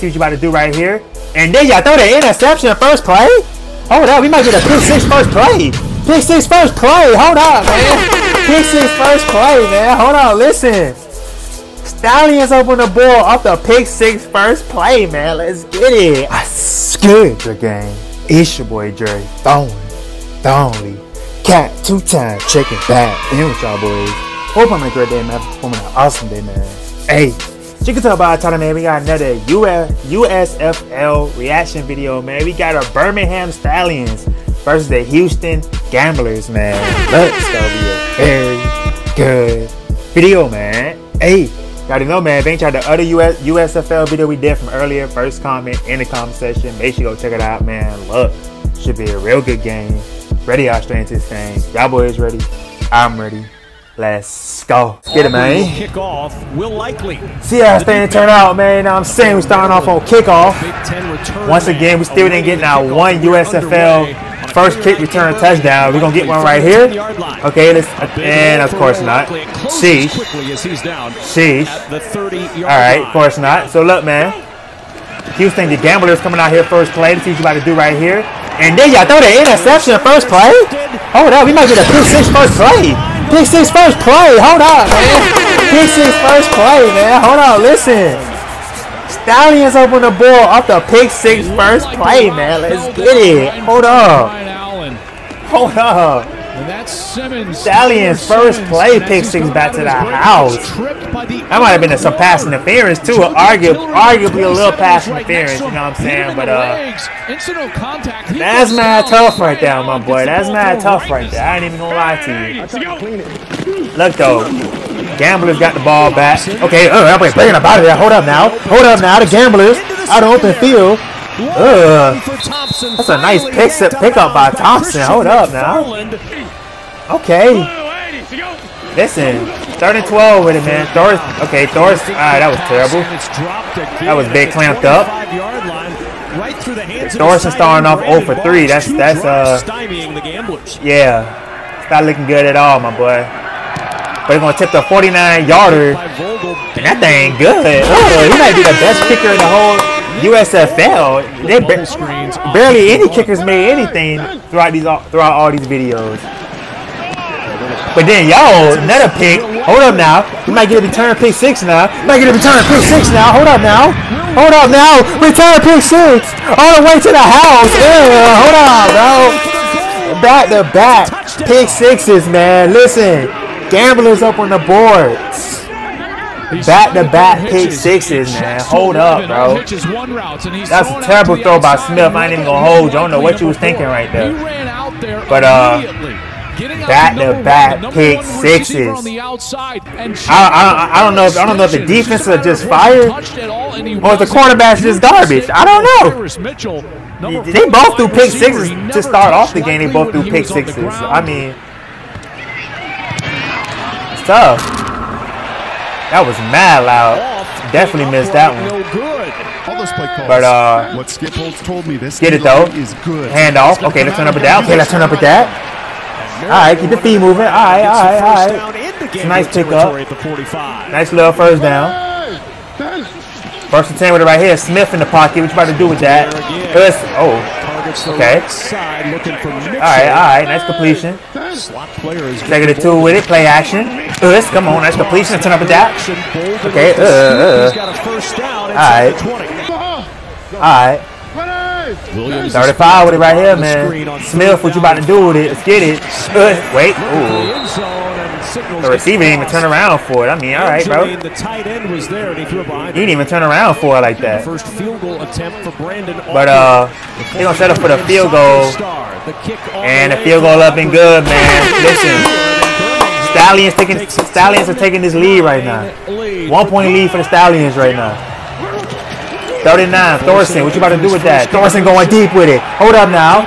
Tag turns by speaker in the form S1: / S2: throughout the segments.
S1: See what you about to do right here. And then y'all throw the interception first play? Hold up, we might get a pick six first play. Pick six first play. Hold up, man. Pick six first play, man. Hold on, listen. Stallions open the ball off the pick six first play, man. Let's get it. I scared the game. It's your boy Dre. Throwing. Thornley. Cat two times. Checking back. In with y'all boys. Hope I'm a great day, man. I'm an awesome day, man. Hey. You can tell by the title, man. We got another US, USFL reaction video, man. We got a Birmingham Stallions versus the Houston Gamblers, man. Let's go be a very good video, man. Hey, y'all know, man. If you the other US, USFL video we did from earlier, first comment in the comment section. Make sure you go check it out, man. Look, should be a real good game. Ready out straight into. Y'all boys ready? I'm ready. Let's go. Let's get it, man.
S2: Kickoff will likely.
S1: See how this thing turn out, man. Now I'm saying we're starting off on kickoff. Once again, we still didn't get now one USFL first kick return touchdown. We're gonna get one right here. Okay, let's and of course not. Sheesh. Sheesh. All right, of course not. So look, man. Houston, the gamblers coming out here first play to see what you about to do right here. And then y'all throw the interception first play. Hold up, we might get a pick six first play. Pick six first play. Hold up, man. Pick six first play, man. Hold on, listen. Stallions open the ball off the pick six first play, man. Let's get it. Hold up. Hold up. Stallions first play pick six back to the house. That might have been some pass interference too, arguably, arguably a little pass interference. You know what I'm saying? But uh, that's mad tough right there, my boy. That's mad tough right there. I ain't even gonna lie to you. Look though, Gamblers got the ball back. Okay, uh, I'm bringing up out of there. Hold up now. Hold up now. The Gamblers out of open field. Ugh. That's a nice pick up by Thompson. Hold up now. Okay. Listen, third and 12 with it, man. Thor's, okay, Thor's, alright, that was terrible. That was big clamped up. Thorson starting off 0 for 3. That's, that's, uh, yeah. It's not looking good at all, my boy. But he's going to tip the 49 yarder. And that thing good. Oh, he might be the best kicker in the whole USFL. They barely any kickers made anything throughout these throughout all these videos. But then, yo, another pick. Hold up now. We might get a return pick six now. We might get a return pick six now. Hold up now. Hold up now. Return pick six. All the way to the house. Yeah, hold on, bro. Back to back. Pick sixes, man. Listen. Gamblers up on the board. Back to back pick sixes, man. Hold up, bro. That's a terrible throw by Smith. I ain't even gonna hold you. I don't know what you was thinking right there. But uh back to back pick sixes. I, I, I don't know if I don't know if the defense is just fired or if the quarterback's just garbage. I don't know. They both threw pick sixes to start off the game. They both threw pick sixes. I mean, it's tough. That was mad loud. Definitely missed that one. But uh, what Skip Holtz told me this get it though. Is good. Hand off. Okay, let's turn up a that. Okay, let's turn up a that. All right, keep the feet moving. All right, all right, all right. Nice pickup. Nice little first down. First and 10 with it right here. Smith in the pocket. What you about to do with that? oh, okay. All right, all right. Nice completion. Two with it. Play action. Us, come on. Nice completion. Turn up a that. Okay. Uh, uh. All right. All right. Williams 35 with it right here, man. Smith, what you about to do with it? Let's get it. Wait. Ooh. The receiver didn't even turn around for it. I mean, all right, bro. He didn't even turn around for it like that. First field goal attempt for Brandon. But uh, he gonna set up for the field goal, and the field goal up and good, man. Listen. Stallions taking Stallions are taking this lead right now. One point lead for the Stallions right now. 39, Thorson, what you about to do with that? Thorson going deep with it. Hold up now.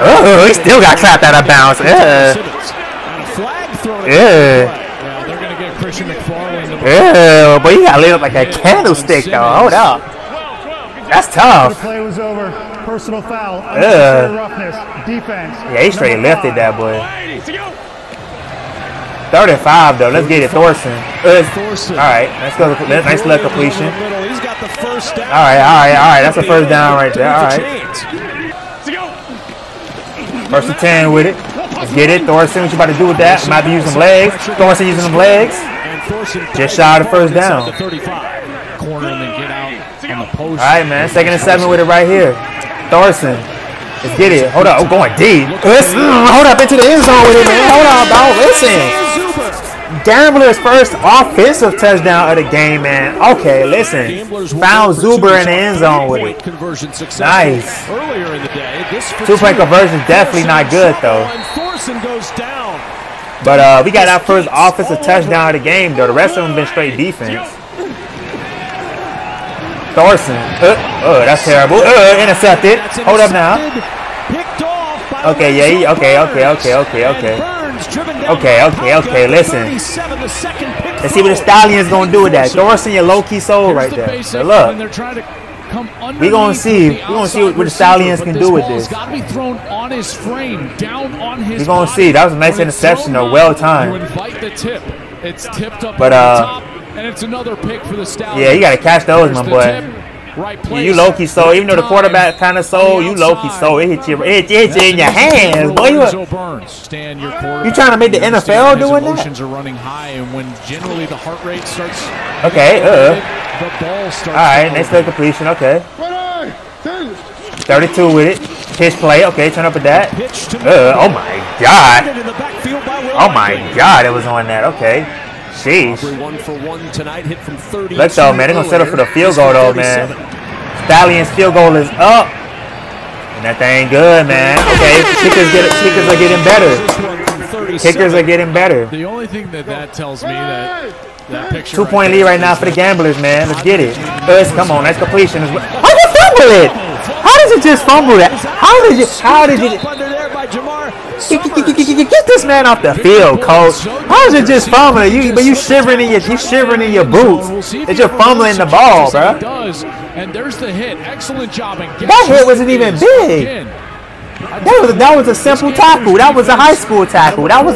S1: Oh, he still got clapped out of bounds. Yeah. Yeah. Yeah, but you got lit up like a candlestick, though. Hold up. That's tough. The play was over. Personal foul. Yeah. Roughness. Defense. Yeah, he straight lifted that boy. 35 though. Let's get it, Thorson. Uh, all right, let's go. Nice little completion.
S2: He's got the first down.
S1: All right, all right, all right. That's a first down right there. All right. First and 10 with it. Let's get it. Thorson, what you about to do with that? Might be using legs. Thorson using them legs. Just shy of the first down.
S2: Corner and then get out on the post.
S1: All right, man. Second and seven with it right here. Thorson. Let's get it. Hold up. Oh, going deep. Listen. Hold up into the end zone with it, man. Hold on, dog. Listen. Gamblers' first offensive touchdown of the game, man. Okay, listen. Found Zuber in the end zone with it. Nice.
S2: Earlier in the day, this
S1: Two-point conversion definitely not good, though.
S2: And Thorson goes down.
S1: But uh, we got our first offensive touchdown of the game, though. The rest of them been straight defense. Thorson. Uh, uh, that's terrible. Uh, intercepted. Hold up now.
S2: Picked off by
S1: Okay, yeah, he- okay, okay, okay, okay, okay. Okay, okay, okay, listen.
S2: 37, the second pick
S1: Let's see what the Stallions gonna do with that. Thorson, your low-key soul right there. So look.
S3: When they're trying to come
S1: We gonna see.
S3: the
S1: We gonna see what- what the Stallions can do with this.
S3: Gotta be thrown on his frame, down on his.
S1: We gonna see. That was a nice interception, though. Well
S3: low,
S1: timed.
S3: You invite the tip. It's tipped up
S1: But, uh,
S3: and it's another pick for the Stallions.
S1: Yeah, you gotta catch those, my boy.
S3: Tip, Right place,
S1: you low key sold. Even though the quarterback kind of sold, you low key sold. It hit you. It, it hit you in your hands, boy. You,
S3: Lorenzo Burns, stand your quarterback.
S1: trying to make the NFL doing that?
S3: Emotions are running high, and when generally the heart rate starts,
S1: okay. Uh.
S3: the ball starts.
S1: All right.
S3: to
S1: Next
S3: elevate.
S1: play completion. Okay. 32 with it. Pitch play. Okay. Turn up with that. Uh. Oh my God.
S2: in the backfield by Will
S1: Oh my God. It was on that. Okay. Sheesh.
S2: Aubrey one for one tonight, hit from 30.
S1: Look though, man. They're gonna settle for the field goal though, man. Stallions field goal is up. And that thing good, man. Okay. Kickers get kickers are getting better. Kickers are getting better.
S3: The only thing that that tells me that that picture.
S1: Two
S3: right
S1: point lead right now for the gamblers, man. Let's get it. Us, come on, that's completion. How did you fumble it? How did you just fumble that? How did you? How did you?
S2: Up under there by Jamar.
S1: Get, this man off the field, coach. How did you just fumbling? You, but you shivering in your, you shivering in your boots. It's just fumbling the ball, bro.
S3: And there's the hit. Excellent job.
S1: That hit wasn't even big. That was that was a simple tackle. That was a high school tackle. That was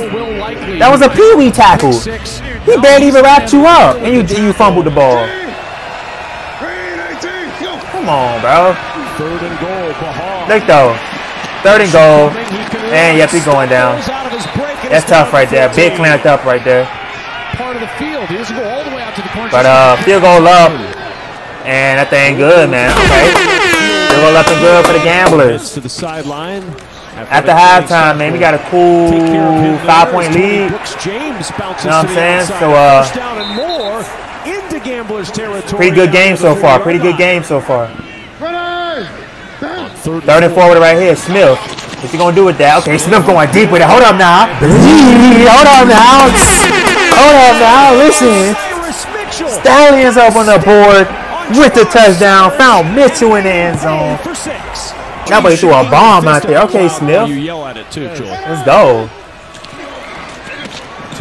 S1: that was a pee wee tackle. He barely even wrapped you up, and you you fumbled the ball. Come on, bro.
S2: Third and goal.
S1: Look though, third and goal, and yep, he's going down.
S2: Rolls out of his break and
S1: That's tough right there. Big
S2: 14.
S1: clamped up right there.
S3: Part of the field. He doesn't go all the way out to the corner.
S1: But uh, field goal up, and that thing good, man. Okay, field goal up and good for the gamblers.
S2: To the sideline.
S1: After halftime, man, we got a cool
S2: Take care of him
S1: five
S2: there
S1: point lead.
S2: Brooks James bounces
S1: You know what
S2: to
S1: I'm
S2: the
S1: saying? So, uh,
S2: down and more into Gamblers territory.
S1: Pretty good game so far. Pretty good game so far.
S2: Third
S1: and forward right here, Smith. What's he gonna do with that? Okay, Smith going deep with it. Hold up now. Hold up now. Hold up now. Listen. Stallions up on the board with the touchdown. Found Mitchell in the end zone. That boy threw a bomb out there. Okay, Smith.
S2: You yell at it too.
S1: Let's go.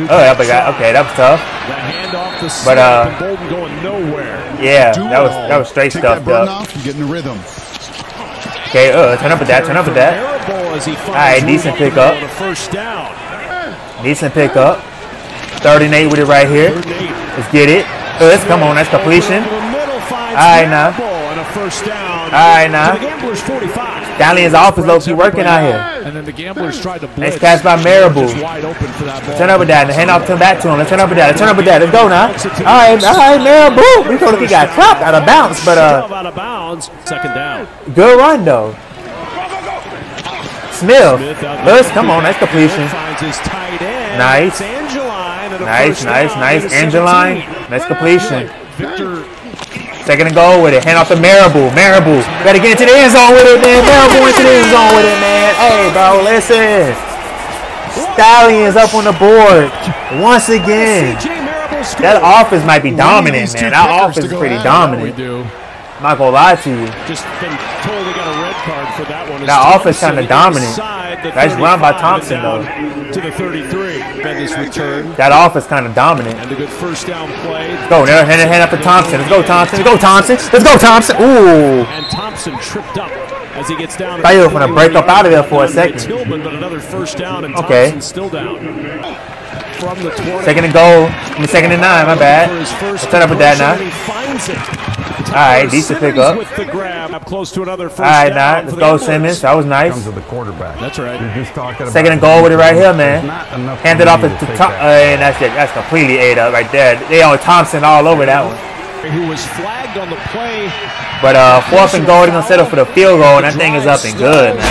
S1: Oh, that got okay. That was tough. But, uh. Yeah, that was that was straight
S4: stuff.
S1: up.
S4: you the rhythm.
S1: Okay, uh, turn up with that. Turn up with that.
S2: Terrible as he
S1: All right, decent
S2: first down.
S1: Decent pickup. Third and with it right here. Let's get it. Let's come on, that's completion.
S2: Over the middle finds
S1: All right, now.
S2: Marable and a first down.
S1: All right, now.
S2: To the Gamblers 45.
S1: Stallions offense low key working out here.
S3: And then the gamblers tried to blitz.
S1: Nice catch by Marable.
S3: Wide open for that ball.
S1: Turn up with that. And hand off to back to him. Let's turn up with that. Let's turn up with that. Let's go now. All right, all right, Marable. We thought he got clapped out of bounds, but uh,
S2: out of bounds. Second down.
S1: good run though. Smith. Let's come on, that's completion.
S2: Finds his tight end.
S1: Nice.
S2: It's Angeline and a
S1: Nice, nice, nice. Angeline.
S2: 17.
S1: Nice completion.
S3: Victor
S1: Second and goal with it. Hand off to Marable. Marable. Gotta get into the end zone with it, man. Marable into the end zone with it, man. Hey, bro, listen. Stallions up on the board once again.
S2: CJ Marable scored.
S1: That offense might be dominant, man. That offense is pretty
S3: we
S1: dominant.
S3: do.
S1: I'm not gonna lie to you.
S2: Just been told they got a red card for that one.
S1: That offense kinda dominant.
S2: The
S1: That's run by Thompson,
S2: though. To the 33. Bendis return.
S1: That offense kind of dominant.
S2: And a good first down play.
S1: Go, now hand, hand up to Thompson. Let's go, Thompson. Let's go, Thompson. Let's go, Thompson. Ooh.
S2: And Thompson tripped up as he gets down. to
S1: Thought you were gonna break up out of there for a second.
S2: Tillman, but another first down, and
S1: Okay.
S2: Thompson's still down. From the 20.
S1: Second and goal. I mean, second and nine. My bad.
S2: his first
S1: Let's turn up with that now.
S2: Conversion, and He finds it.
S1: All right, decent pickup.
S2: With the grab, up close to another first
S1: All right,
S2: down
S1: now let's go
S2: Emperors.
S1: Simmons. That was nice.
S4: Comes to the quarterback.
S3: That's right.
S4: You're just talking about
S1: Second and goal with it right here, man.
S4: There's not enough
S1: Hand it off
S4: money
S1: at
S4: to
S1: the top,
S4: that.
S1: uh, and that's it. That's completely ate up right there. They on Thompson all over that one.
S2: Who was flagged on the play.
S1: But uh, fourth and goal, they're gonna settle for the field goal, and that thing is up and good, man.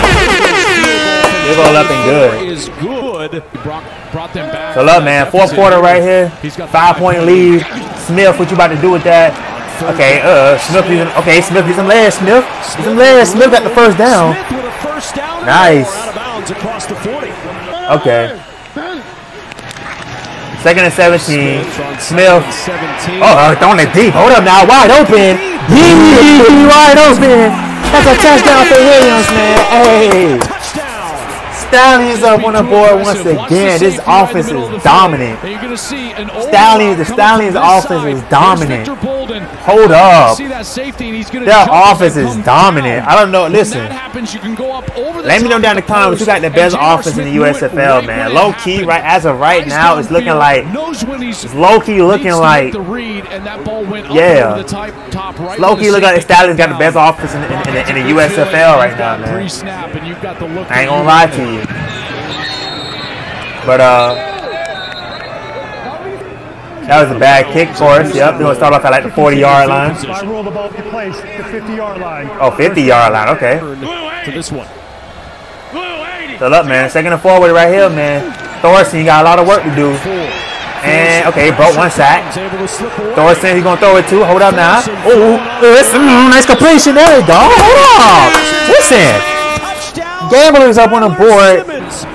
S1: Field goal up and good.
S2: Is good.
S3: Brought, brought them back.
S1: So look, man, fourth quarter right here,
S3: He's got
S1: five point lead. Smith, what you about to do with that? Okay, uh, Smith using, okay, Smith using legs, Smith, some legs. Smith got the first down.
S2: Smith with a first down.
S1: Nice.
S2: Out of bounds across the 40.
S1: Okay. Second and 17.
S2: on
S1: Smith.
S2: 17.
S1: Oh, uh, throwing it deep. Hold up now. Wide open. Yee, wide open. That's a touchdown for Williams, man. Hey. Stallions up on the board once again. This
S3: safety right in the
S1: offense is dominant.
S3: You're see an
S1: Stallions- the Stallions offense is dominant. Hold up.
S3: That safety, and he's going to
S1: Their offense is dominant. I don't know. Listen.
S3: that happens, you can go up over the
S1: Let me know down in the comments you got the best offense in the
S3: Smith knew it
S1: USFL, man. Low key, right as of right now, it's looking like
S3: knows when he's
S1: it's low key looking like
S3: make the read, and that ball went up
S1: Yeah.
S3: over the top, top right.
S1: low key
S3: the
S1: look like the Stallions got the best offense in, in, in, the- in the USFL right now, man.
S3: Pre-snap, and you've got the look.
S1: I ain't gonna lie to you. But uh, that was a bad kick for us. Yep, they're gonna start off at like the 40 yard line.
S5: I roll the ball to place the 50 yard line.
S1: Oh, 50 yard line. Okay.
S2: To this one.
S1: So look, man, second and forward right here, man. Thorson you got a lot of work to do. And okay, broke one sack.
S2: He's able to slip away.
S1: Thorson, he's gonna throw it too. Hold up now. Oh, nice completion. There we go. Hold up. Listen,
S2: Touchdown.
S1: Gamblers up on the board.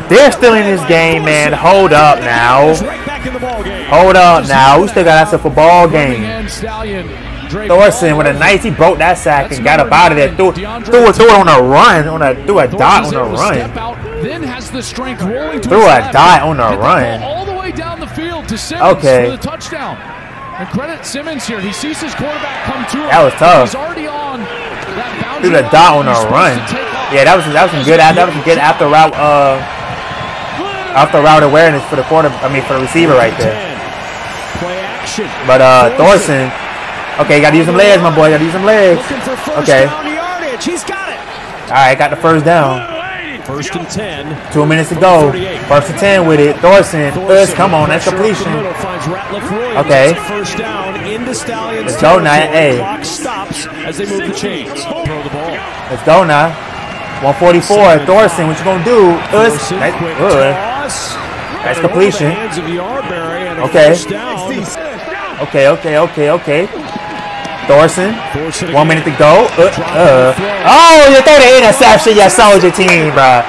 S1: They're still in this game, man. Hold up now.
S2: Is right back in the ball game.
S1: Hold up now. We still got ourselves a ball game. Thorson with a nice, he broke that sack and got up out of there. Threw, threw, it, threw it on a run, on a threw a dot on a
S3: able to Step
S1: run.
S3: then has the strength to
S1: Threw a dot on a
S3: the
S1: run.
S3: All the way down the field to Simmons
S1: Okay.
S3: for the touchdown. And credit Simmons here. He sees his quarterback come to him.
S1: That was tough.
S3: He's already on that boundary
S1: Threw the dot on a run.
S3: To take off.
S1: Yeah, that was that was some good that was some good after route uh after route awareness for the quarter. I mean for the receiver right there.
S2: 10. Play action.
S1: But uh Thorson, okay, got to use some legs, my boy. Got to use some legs.
S2: Looking for first
S1: Okay.
S2: down yardage. He's got it.
S1: All right, got the first down.
S2: First and 10.
S1: Two minutes to go. First and ten with it. Thorson, us, come on, that's
S2: the
S1: completion.
S2: middle, finds Ratliff Williams.
S1: Okay.
S2: First down into Stallions.
S1: Let's go, Naya.
S2: territory.
S1: Hey.
S2: Clock stops as they move the chains. Throw the ball.
S1: Let's go now. 144. Thorson, what you gonna do? Us, good.
S2: toss.
S1: That's
S2: Got it over
S1: completion.
S2: the hands of Yarberry and a
S1: Okay. Okay, okay, okay, okay. Thorson, one minute to go. Uh, uh. Oh, you throw the interception. You sold your team, bruh.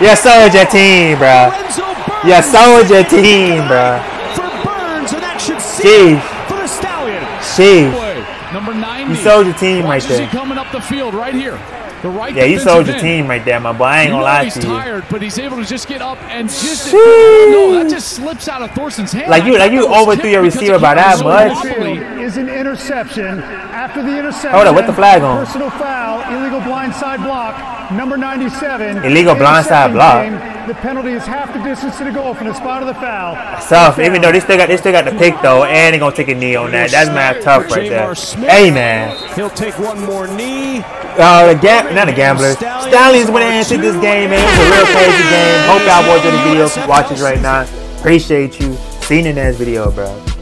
S1: You sold your team,
S2: Burns
S1: You sold your team, bruh.
S2: for Burns, and that should see for the Stallions.
S1: Sheesh.
S3: 90.
S1: You sold your team right
S3: Watch as he
S1: there.
S3: coming up the field right here. The right
S1: Yeah, you sold your team right there, my boy. I ain't
S3: You
S1: gonna lie
S3: he's
S1: to you.
S3: tired, but he's able to just get up and just
S1: Sheesh.
S3: no, that just slips out of Thorson's hand.
S1: Like you- like you
S3: thought it
S1: overthrew your receiver by that
S3: so
S1: much.
S3: wobbly.
S5: Is an interception. After the interception,
S1: Hold up, what the flag on?
S5: Personal foul, illegal blindside block, number 97.
S1: Illegal
S5: In the
S1: blindside
S5: second
S1: block.
S5: Game, the penalty is half the distance to the goal from the spot of the foul.
S1: Tough. Even though they still got they still got the pick though, and they're gonna take a knee on that. That's mad tough right there. Hey man.
S2: He'll take one more knee.
S1: Uh, the gam- not the gamblers. Stallions went in and took this game, man. It was a real crazy game. Hope y'all watching the video, watch this right now. Appreciate you. See you in the next video, bro.